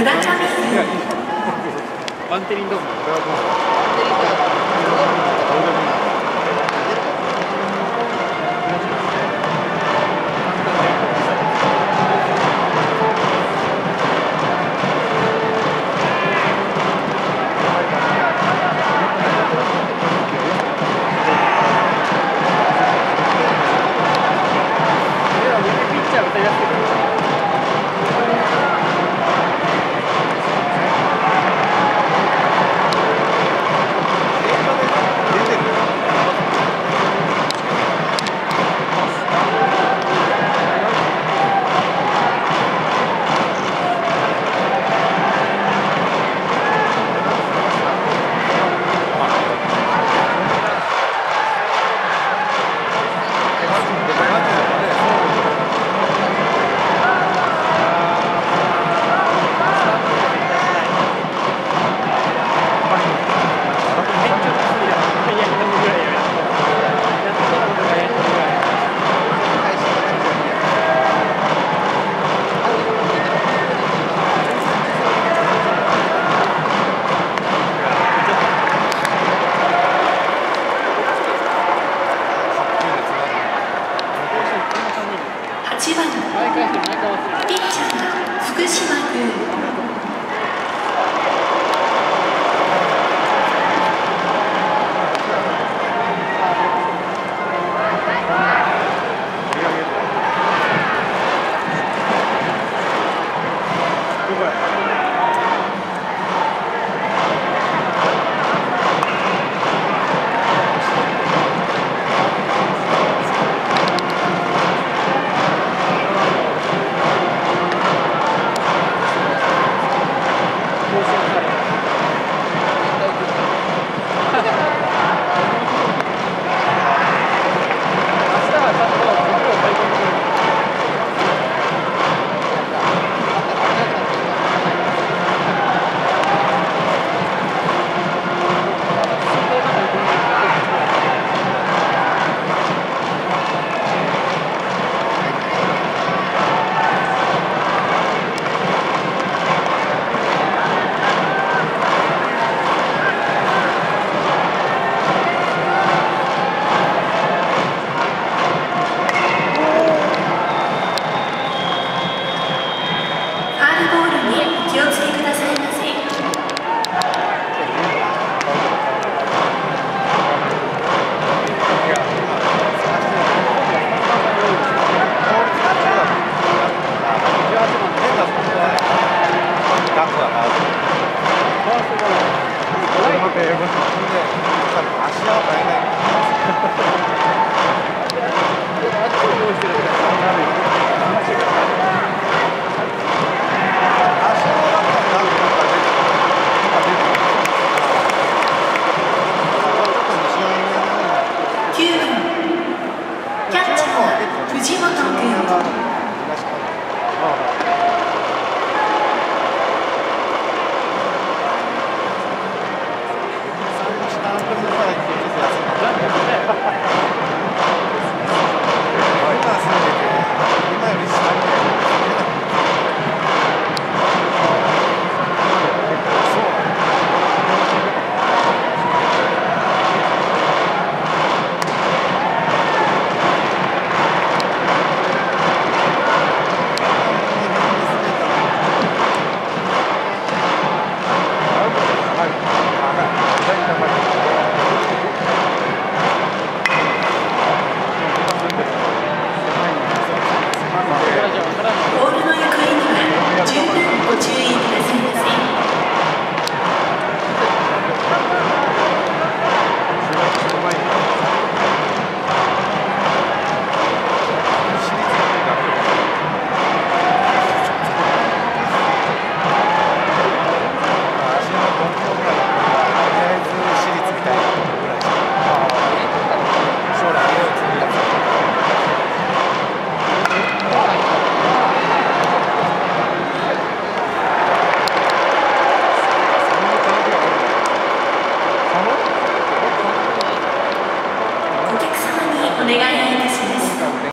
裏チャミバンテリンドーム。 네, 이번 근데 아시아 마이너이